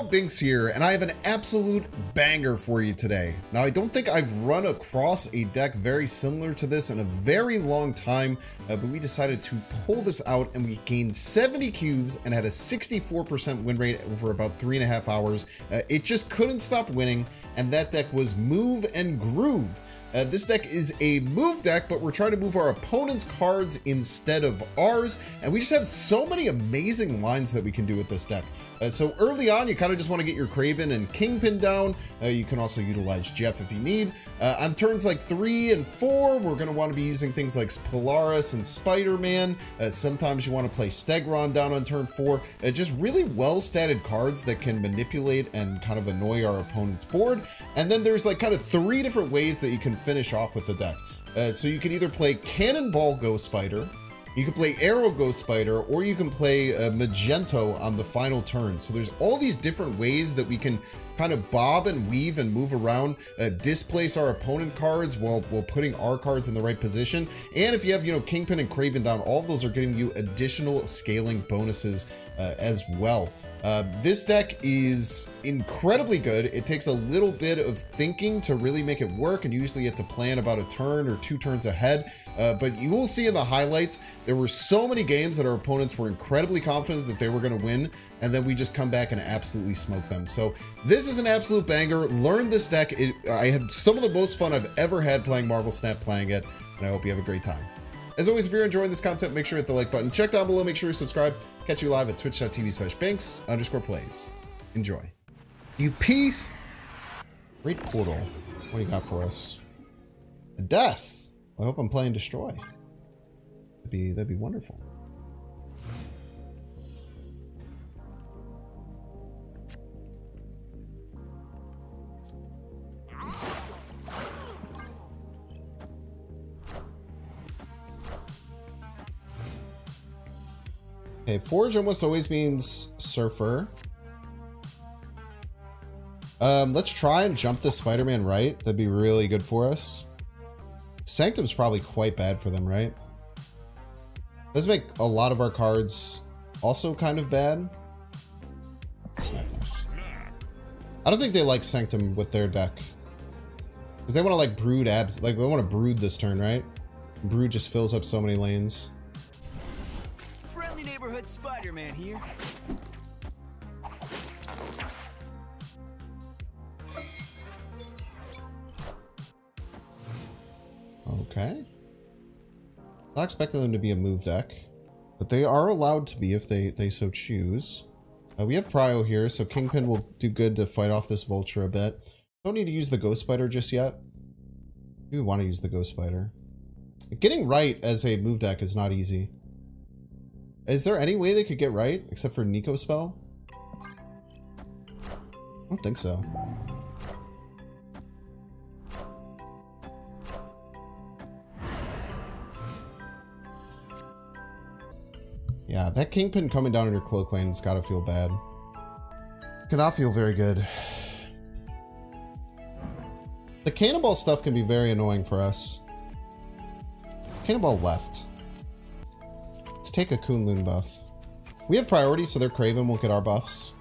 all, Bynx here, and I have an absolute banger for you today. Now, I don't think I've run across a deck very similar to this in a very long time, uh, but we decided to pull this out and we gained 70 cubes and had a 64% win rate over about three and a half hours. Uh, it just couldn't stop winning, and that deck was Move and Groove. Uh, this deck is a move deck, but we're trying to move our opponent's cards instead of ours. And we just have so many amazing lines that we can do with this deck. Uh, so early on, you kind of just want to get your Kraven and Kingpin down. Uh, you can also utilize Jeff if you need. Uh, on turns like three and four, we're going to want to be using things like Polaris and Spider-Man. Uh, sometimes you want to play Stegron down on turn four. Uh, just really well-statted cards that can manipulate and kind of annoy our opponent's board. And then there's like kind of three different ways that you can finish off with the deck. Uh, so you can either play Cannonball Ghost Spider, you can play Aero Ghost Spider, or you can play uh, Magneto on the final turn. So there's all these different ways that we can kind of bob and weave and move around, uh, displace our opponent cards while, while putting our cards in the right position. And if you have, you know, Kingpin and Kraven down, all of those are giving you additional scaling bonuses uh, as well. Uh, this deck is incredibly good. It takes a little bit of thinking to really make it work, and you usually have to plan about a turn or two turns ahead. Uh, but you will see in the highlights, there were so many games that our opponents were incredibly confident that they were going to win, and then we just come back and absolutely smoke them. So this is an absolute banger. Learn this deck. It, I had some of the most fun I've ever had playing Marvel Snap playing it, and I hope you have a great time. As always, if you're enjoying this content, make sure to hit the like button. Check down below, make sure you subscribe. Catch you live at twitch.tv slash bynx underscore plays. Enjoy. You piece. Great portal. What do you got for us? A death. I hope I'm playing destroy. That'd be that'd be wonderful. Okay, Forge almost always means Surfer. Um, let's try and jump the Spider-Man right. That'd be really good for us. Sanctum's probably quite bad for them, right? Does make a lot of our cards also kind of bad. I don't think they like Sanctum with their deck. Because they want to like brood abs like they want to brood this turn, right? Brood just fills up so many lanes. Spider-Man here. Okay. Not expecting them to be a move deck, but they are allowed to be if they, they so choose. Uh, we have Prio here, so Kingpin will do good to fight off this Vulture a bit. Don't need to use the Ghost Spider just yet. Do we want to use the Ghost Spider. Getting right as a move deck is not easy. Is there any way they could get right except for Nico Spell? I don't think so. Yeah, that Kingpin coming down under Cloak Lane's gotta feel bad. Cannot feel very good. The Cannonball stuff can be very annoying for us. Cannonball left. Let's take a K'un-Lun buff. We have priority, so their Kraven won't get our buffs.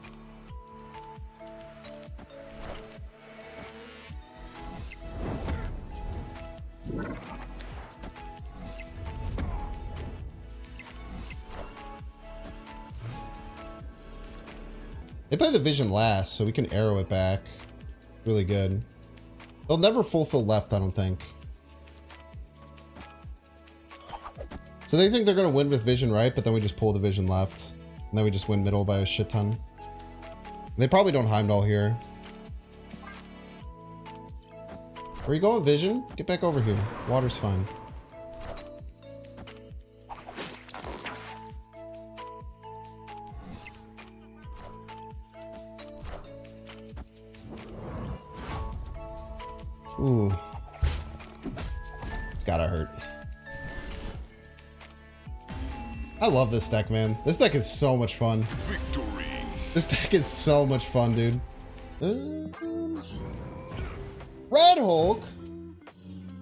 They play the vision last, so we can Aero it back. Really good. They'll never fulfill left, I don't think. So they think they're going to win with vision right, but then we just pull the vision left. And then we just win middle by a shit ton. They probably don't Heimdall here. Where you going, Vision? Get back over here. Water's fine. Love this deck, man. This deck is so much fun. Victory. This deck is so much fun, dude. Um, Red Hulk?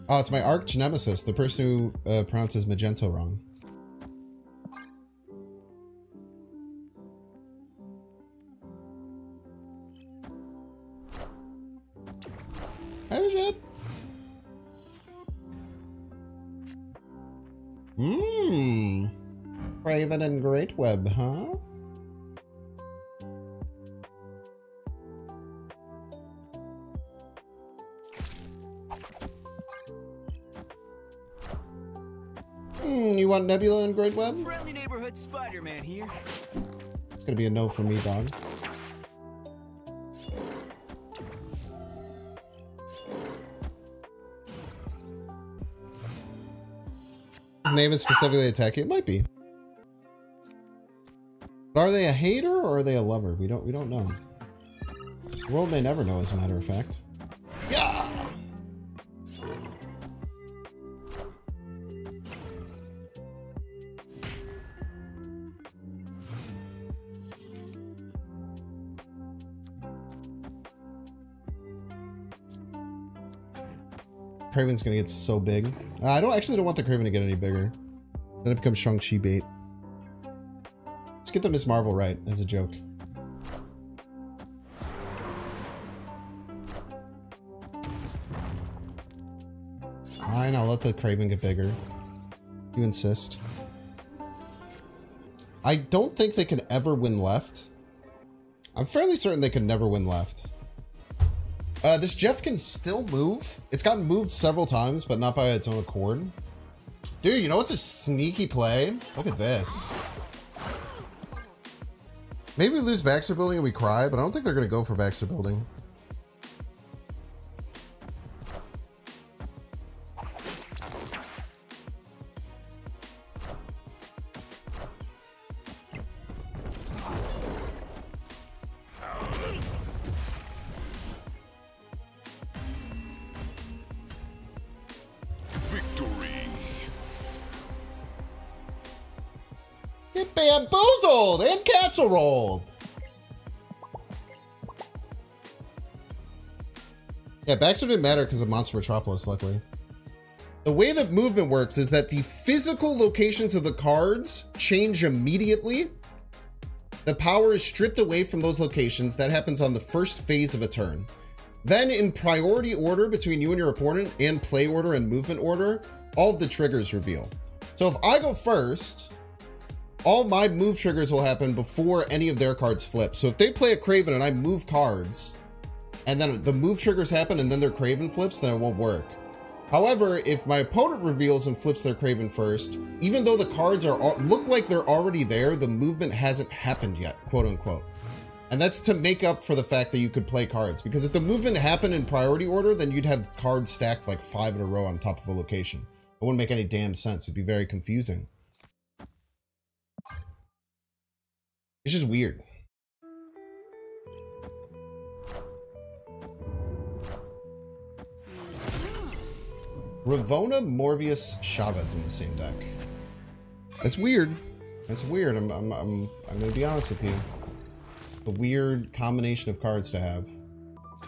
Oh, it's my arch nemesis, the person who uh, pronounces Magento wrong. Kraven and Great Web, huh? Hmm, you want Nebula and Great Web? Friendly neighborhood Spider-Man here. It's gonna be a no for me, dog. His name is specifically attack you? It might be. But are they a hater or are they a lover? We don't we don't know. The world may never know, as a matter of fact. Yeah! Kraven's gonna get so big. Uh, I don't actually don't want the Kraven to get any bigger. Then it becomes Shang-Chi bait. Let's get the Miss Marvel right as a joke. Fine, I'll let the Kraven get bigger. You insist. I don't think they can ever win left. I'm fairly certain they can never win left. Uh, this Jeff can still move. It's gotten moved several times, but not by its own accord. Dude, you know what's a sneaky play? Look at this. Maybe we lose Baxter Building and we cry, but I don't think they're going to go for Baxter Building. Bamboozled and casserole. Yeah, Baxter didn't matter because of Monster Metropolis, luckily. The way that movement works is that the physical locations of the cards change immediately. The power is stripped away from those locations. That happens on the first phase of a turn. Then in priority order between you and your opponent and play order and movement order, all of the triggers reveal. So if I go first, all my move triggers will happen before any of their cards flip. So if they play a Kraven and I move cards, and then the move triggers happen and then their Kraven flips, then it won't work. However, if my opponent reveals and flips their Kraven first, even though the cards are look like they're already there, the movement hasn't happened yet, quote unquote. And that's to make up for the fact that you could play cards. Because if the movement happened in priority order, then you'd have cards stacked like five in a row on top of a location. It wouldn't make any damn sense. It'd be very confusing. It's just weird. Ravonna, Morbius, Chavez in the same deck. That's weird. That's weird. I'm, I'm, I'm, I'm gonna be honest with you. A weird combination of cards to have.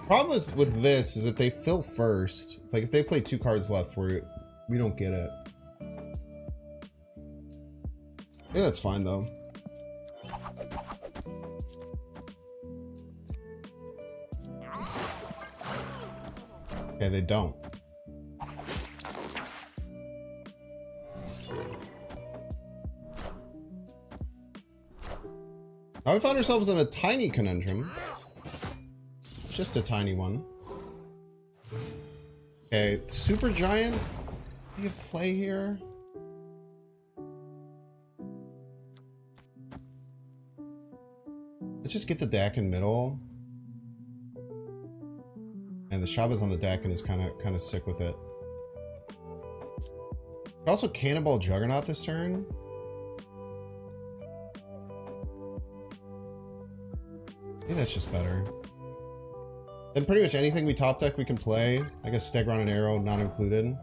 Problem with, with this is that they fill first. Like if they play two cards left, we we don't get it. Yeah, that's fine though. Okay, they don't. Now we found ourselves in a tiny conundrum. Just a tiny one. Okay, super giant. You play here? Let's just get the deck in middle. And the Chavez on the deck and is kind of kind of sick with it. Also Cannonball Juggernaut this turn. Maybe that's just better. Then pretty much anything we top deck we can play. I guess Stegron and Aero not included.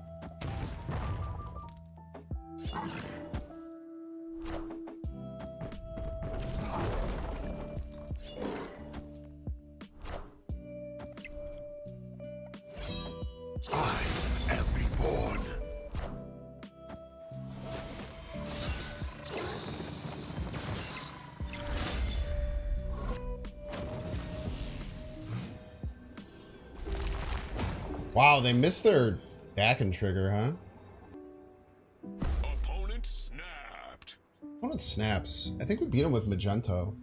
Wow, they missed their back and trigger, huh? Opponent snapped. With snaps. I think we beat them with Magneto.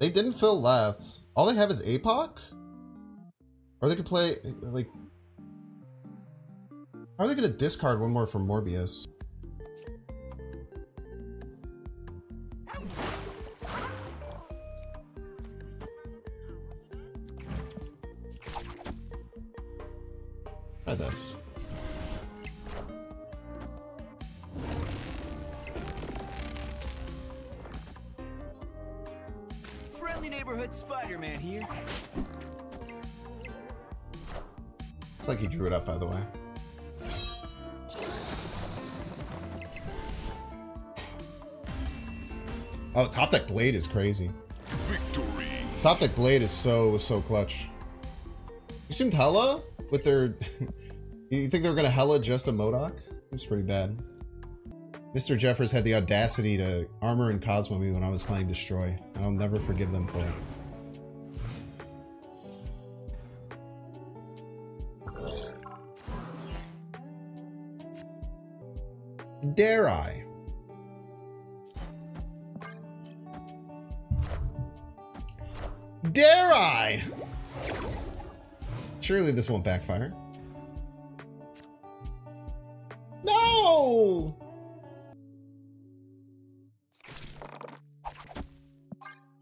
They didn't fill left. All they have is APOC? Or they could play, like... How are they going to discard one more from Morbius? Oh, top deck blade is crazy. Victory. Top deck blade is so so clutch. You seemed hella with their. you think they were gonna hella just a MODOK? It's pretty bad. Mr. Jeffers had the audacity to armor and Cosmo me when I was playing Destroy, and I'll never forgive them for it. Dare I? Dare I? Surely this won't backfire. No!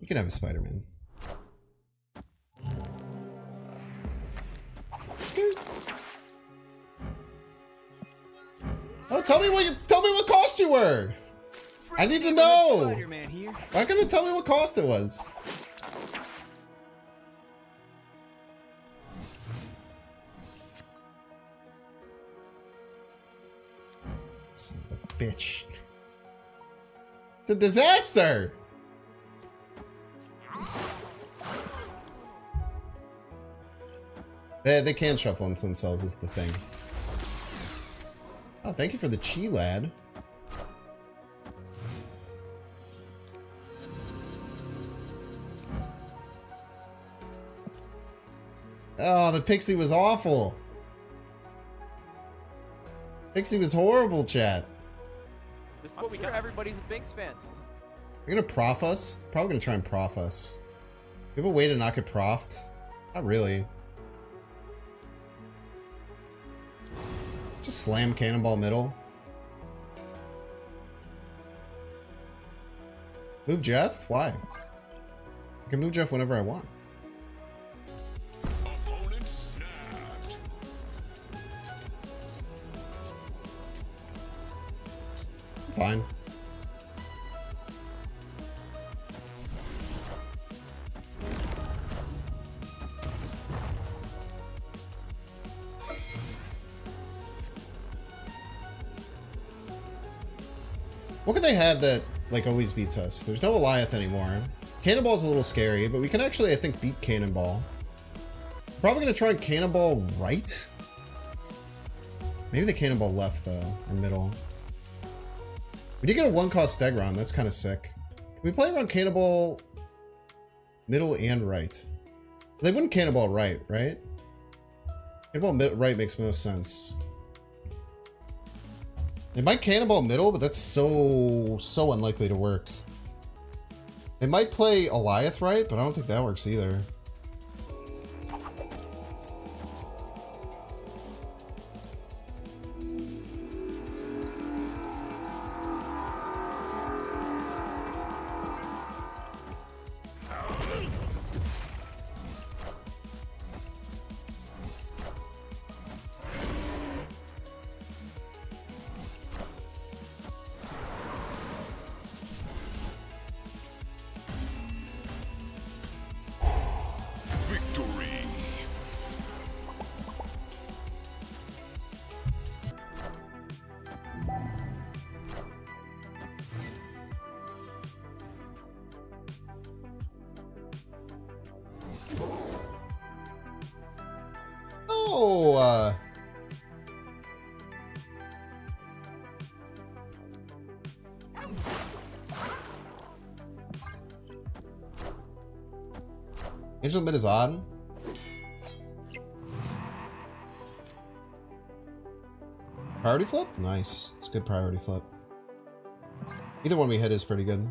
You can have a Spider-Man. Oh, tell me what you tell me what cost you were. I need to know. neighborhood Spider-Man here. Why couldn't you tell me what cost it was? Bitch. It's a disaster! They, they can shuffle into themselves is the thing. Oh, thank you for the chi lad. Oh, the pixie was awful. Pixie was horrible, chat. This is what we got. Everybody's a Bynx fan. You're gonna prof us? Probably gonna try and prof us. You have a way to not get profed? Not really. Just slam cannonball middle. Move Jeff? Why? I can move Jeff whenever I want. Fine. What can they have that like always beats us? There's no Goliath anymore. Cannonball's a little scary, but we can actually, I think, beat Cannonball. Probably gonna try Cannonball right. Maybe the Cannonball left though, or middle. We did get a one cost Stegron. That's kind of sick. Can we play around Cannonball middle and right? They wouldn't Cannonball right, right? Cannonball mid- right makes most sense. They might Cannonball middle, but that's so, so unlikely to work. They might play Eliath right, but I don't think that works either. Angel mid is odd. Priority flip? Nice. It's a good priority flip. Either one we hit is pretty good.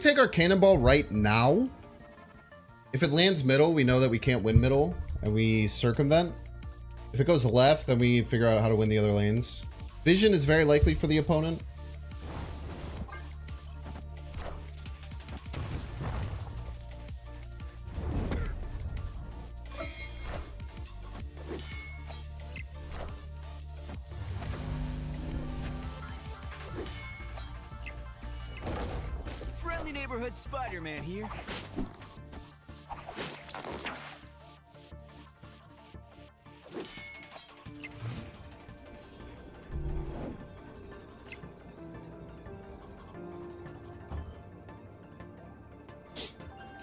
Take our cannonball right now. If it lands middle, we know that we can't win middle, and we circumvent. If it goes left, then we figure out how to win the other lanes. Vision is very likely for the opponent. Friendly neighborhood Spider-Man here.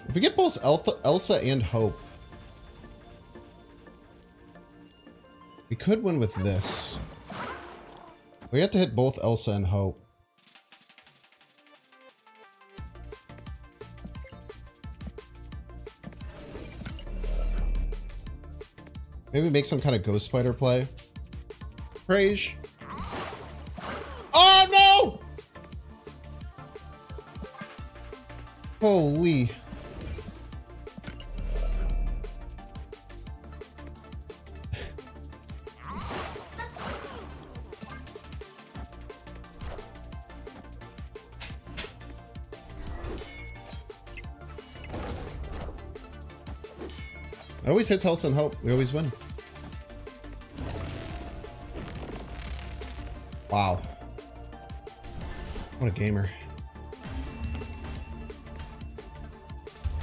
If we get both Elsa, Elsa and Hope, we could win with this. We have to hit both Elsa and Hope. Maybe make some kind of Ghost Spider play. Rage. Oh no! Holy. It always hits Elsa and Hope. We always win. What a gamer.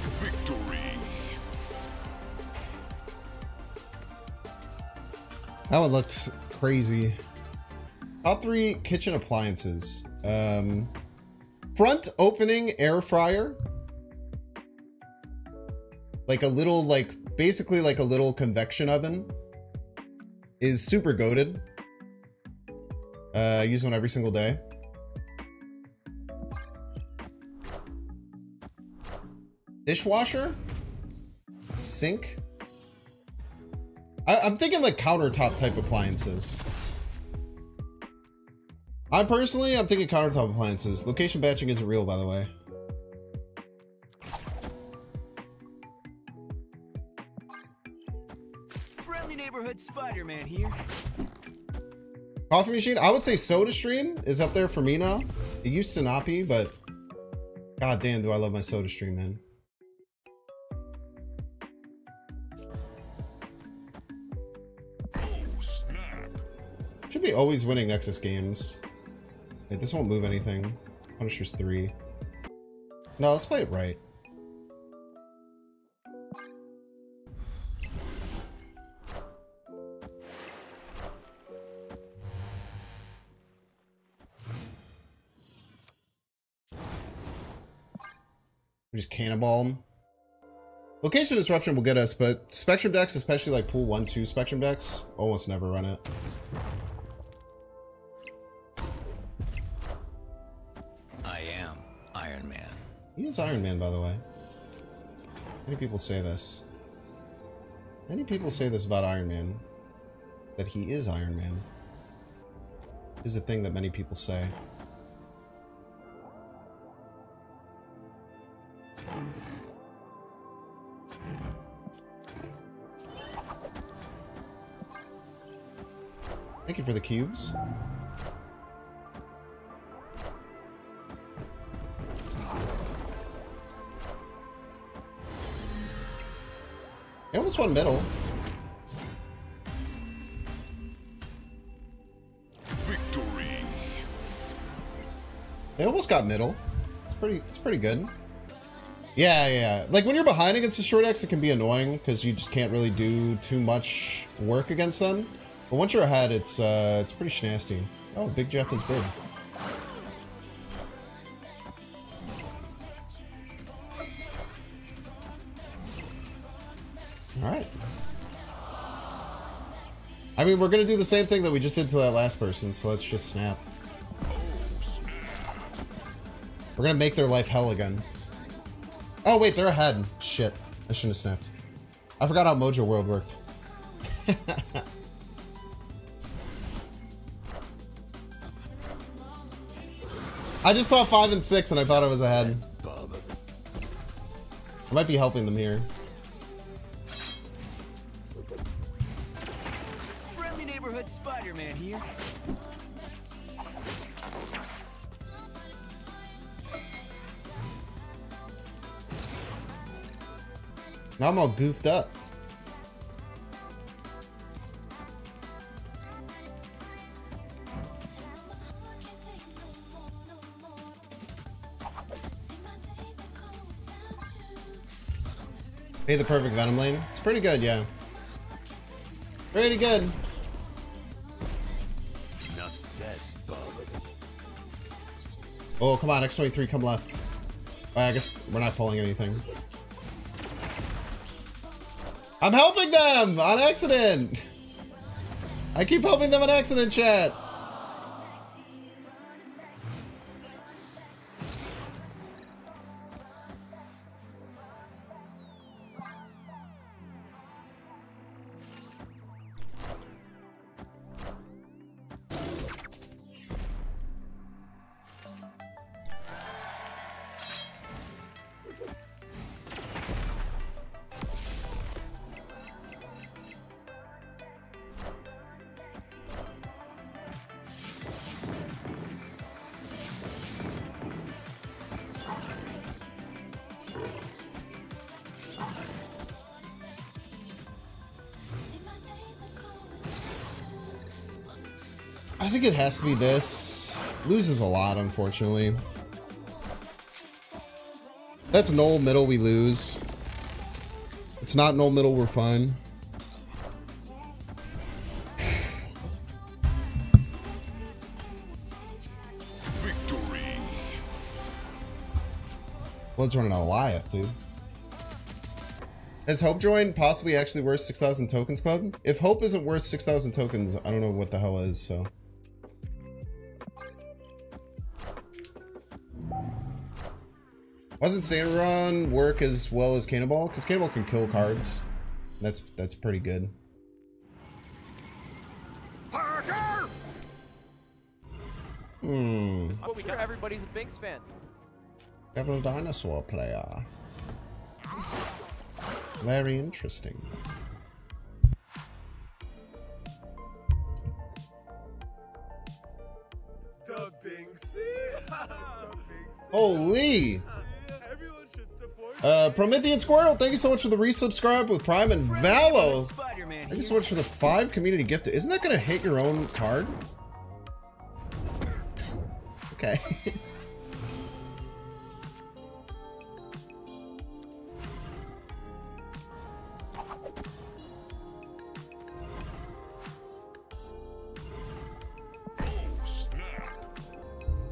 Victory. That one looked crazy. Top three kitchen appliances. Um, front opening air fryer. Like a little, like, basically like a little convection oven. Is super goaded. Uh, I use one every single day. Dishwasher? Sink? I, I'm thinking like countertop type appliances. I personally, I'm thinking countertop appliances. Location batching isn't real, by the way. Friendly neighborhood Spider-Man here. Coffee machine? I would say SodaStream is up there for me now. It used to not be, but god damn, do I love my SodaStream, man. Be always winning Nexus games. Wait, this won't move anything. Punisher's 3. No, let's play it right. Just cannonball them. Location disruption will get us, but Spectrum decks, especially like pool 1 2 Spectrum decks, almost never run it. Iron Man. He is Iron Man, by the way. Many people say this. Many people say this about Iron Man. That he is Iron Man. Is a thing that many people say. Thank you for the cubes. Almost middle. Victory. They almost got middle. It's pretty. It's pretty good. Yeah, yeah. Like when you're behind against the short X, it can be annoying because you just can't really do too much work against them. But once you're ahead, it's uh, it's pretty snasty. Oh, Big Jeff is big. I mean, we're gonna do the same thing that we just did to that last person, so let's just snap. We're gonna make their life hell again. Oh wait, they're ahead. Shit. I shouldn't have snapped. I forgot how Mojo World worked. I just saw five and six and I thought I was ahead. I might be helping them here. Now I'm all goofed up. Hey, the perfect Venom lane. It's pretty good, yeah. Pretty good. Enough said, bub. Oh, come on, X23, come left. Oh, I guess we're not pulling anything. I'm helping them on accident. I keep helping them on accident, chat. I think it has to be this. Loses a lot, unfortunately. That's Knull middle we lose. It's not Knull middle, we're fine. Victory. Blood's running a Goliath, dude. Is Hope join possibly actually worth 6,000 tokens club? If Hope isn't worth 6,000 tokens, I don't know what the hell is, so. Wasn't Run work as well as Cannonball? Because Cannonball can kill cards. That's that's pretty good. Hmm. This is what we got. Everybody's a Bynx fan. Devil Dinosaur player. Very interesting. The Binksy. the Binksy. Holy! Everyone should support. Uh, Promethean Squirtle, thank you so much for the resubscribe with Prime and Friendly neighborhood Valo. Thank you so much for the five community gift. Isn't that gonna hit your own card? Okay.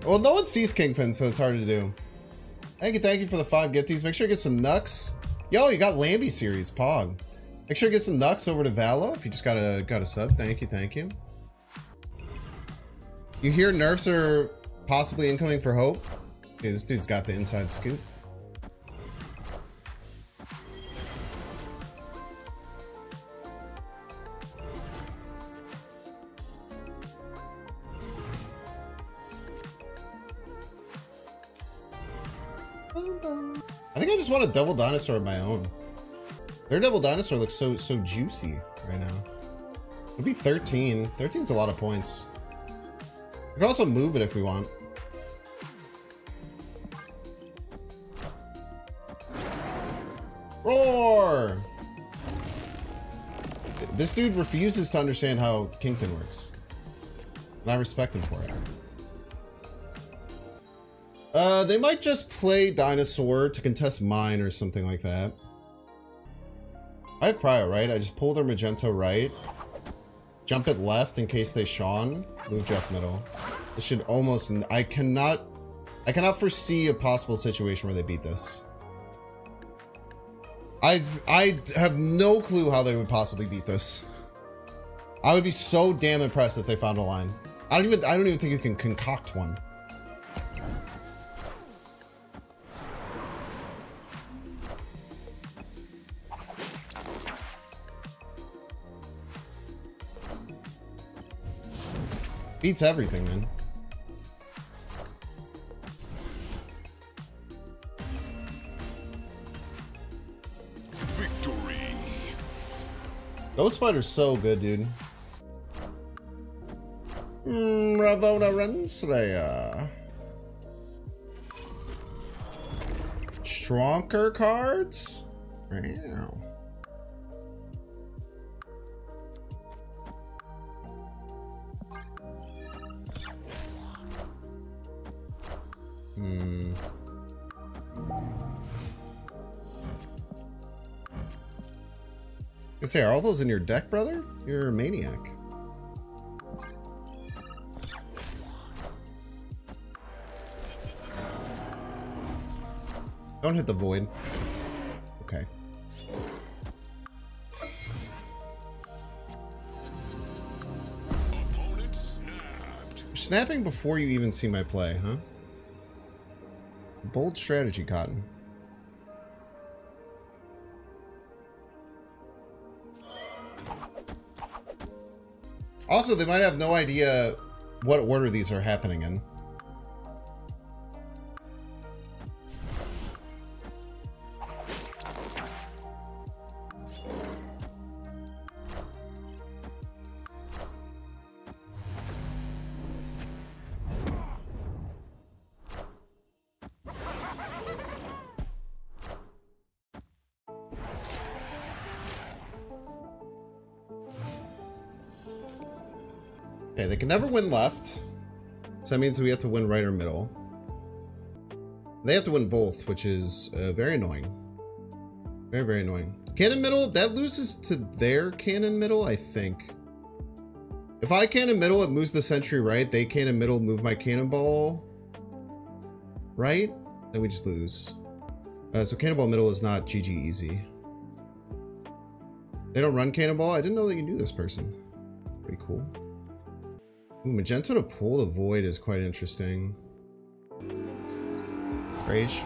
Well, no one sees Kingpin, so it's hard to do. Thank you, thank you for the five gifties. Make sure you get some Nux. Yo, you got Lambie series, Pog. Make sure you get some Nux over to Valo if you just got a got a sub. Thank you, thank you. You hear nerfs are possibly incoming for Hope? Okay, this dude's got the inside scoop. Want a Devil Dinosaur of my own. Their Devil Dinosaur looks so so juicy right now. It'd be 13. 13's a lot of points. We can also move it if we want. Roar! This dude refuses to understand how Kingpin works. And I respect him for it. Uh, they might just play Dinosaur to contest mine or something like that. I have Prio, right? I just pull their Magenta right. Jump it left in case they Sean. Move Jeff middle. This should almost... I cannot... I cannot foresee a possible situation where they beat this. I, I have no clue how they would possibly beat this. I would be so damn impressed if they found a line. I don't even I don't even think you can concoct one. Beats everything, man. Victory. Ghost Spider's so good, dude. Mm, Ravonna Renslayer. Stronger cards? Wow. I say, are all those in your deck, brother? You're a maniac. Don't hit the void. Okay. Opponent snapped. You're snapping before you even see my play, huh? Bold strategy, Cotton. Also, they might have no idea what order these are happening in. Okay, they can never win left. So that means we have to win right or middle. They have to win both, which is uh, very annoying. Very, very annoying. Cannon middle, that loses to their cannon middle, I think. If I cannon middle, it moves the sentry right. They cannon middle, move my cannonball right. Then we just lose. Uh, so cannonball middle is not GG easy. They don't run cannonball? I didn't know that you knew this person. Pretty cool. Ooh, Magneto to pull the void is quite interesting. Rage.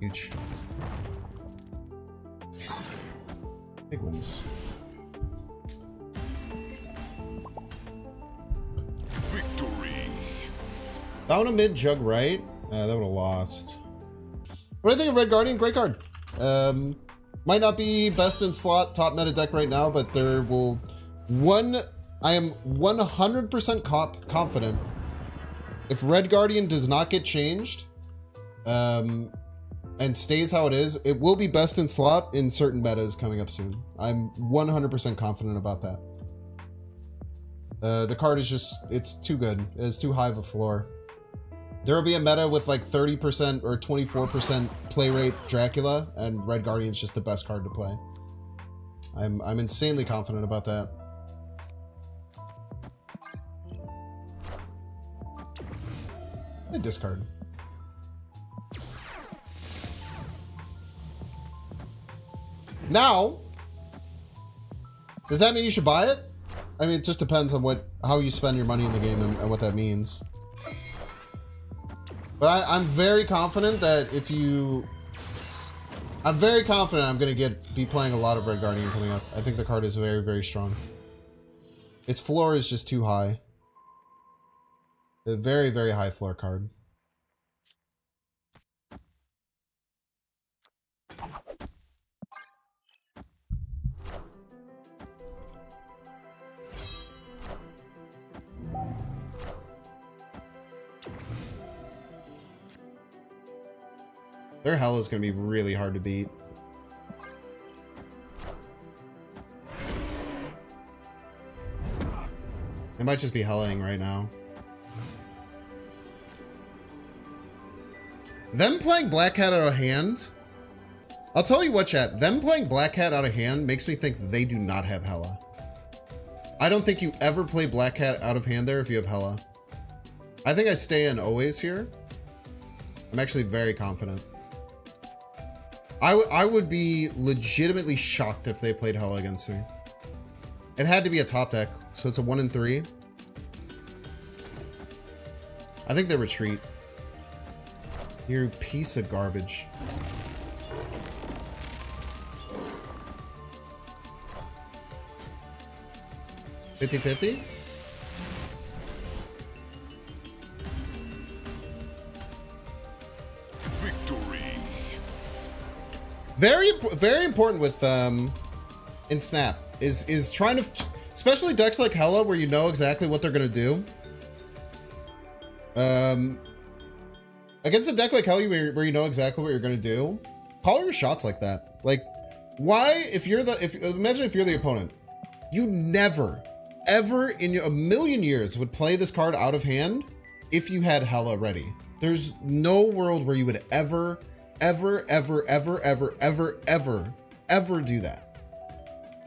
Huge. Nice. Big ones. Victory. Down a mid jug right. Uh, that would have lost. What do you think of Red Guardian? Great card. Um, might not be best in slot, top meta deck right now, but there will one. I am 100% cop confident. If Red Guardian does not get changed, um, and stays how it is, it will be best in slot in certain metas coming up soon. I'm 100% confident about that. Uh, the card is just, it's too good. It is too high of a floor. There will be a meta with like 30% or 24% play rate Dracula, and Red Guardian's just the best card to play. I'm I'm insanely confident about that. I discard. Now, does that mean you should buy it? I mean, it just depends on what how you spend your money in the game and, and what that means. But I, I'm very confident that if you... I'm very confident I'm going to get be playing a lot of Red Guardian coming up. I think the card is very, very strong. Its floor is just too high. A very, very high floor card. Their hell is going to be really hard to beat. It might just be helling right now. Them playing Black Hat out of hand. I'll tell you what, chat. Them playing Black Hat out of hand makes me think they do not have Hela. I don't think you ever play Black Hat out of hand there if you have Hela. I think I stay in always here. I'm actually very confident. I, I would be legitimately shocked if they played Hela against me. It had to be a top deck, so it's a one in three. I think they retreat. You piece of garbage. Fifty fifty. Very, important with um, in Snap is is trying to, especially decks like Hela where you know exactly what they're gonna do. Um, against a deck like Hela where, where you know exactly what you're gonna do, call your shots like that. Like, why if you're the if imagine if you're the opponent, you never, ever in a million years would play this card out of hand if you had Hela ready. There's no world where you would ever, ever, ever, ever, ever, ever, ever, ever do that.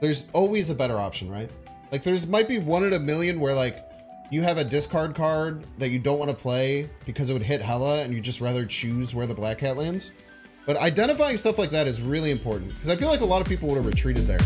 There's always a better option, right? Like there's might be one in a million where like you have a discard card that you don't want to play because it would hit Hela and you just rather choose where the Black Cat lands. But identifying stuff like that is really important because I feel like a lot of people would have retreated there.